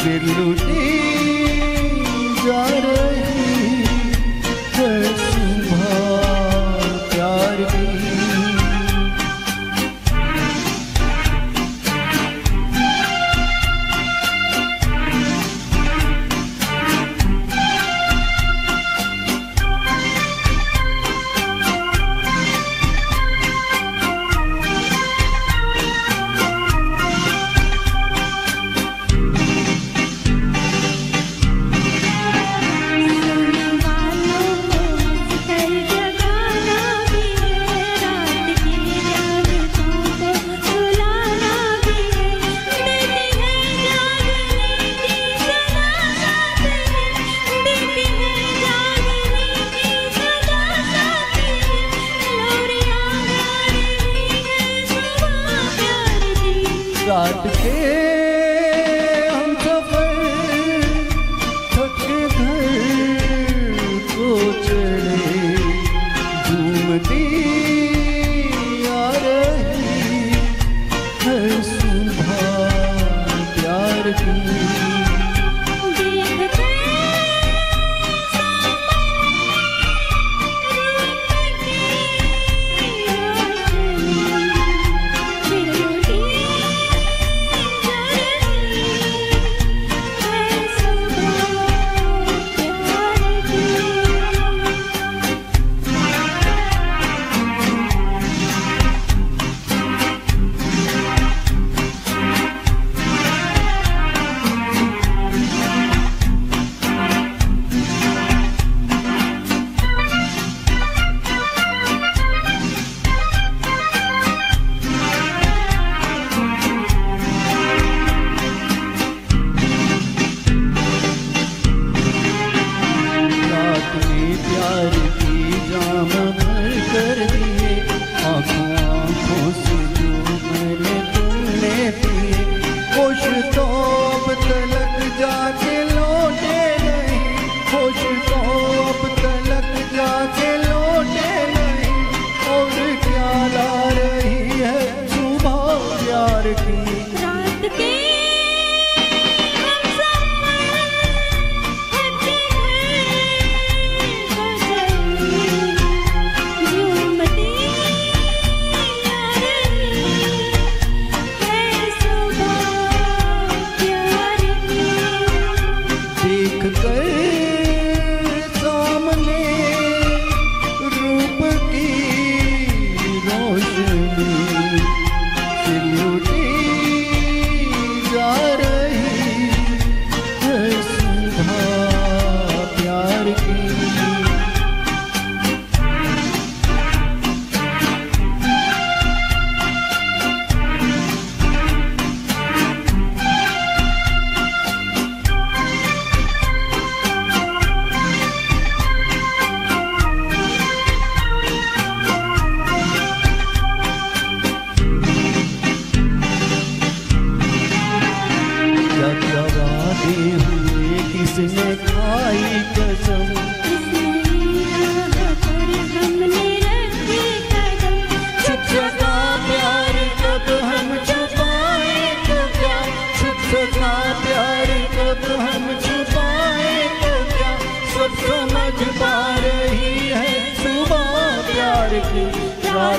செல்லுடே रात के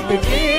begin.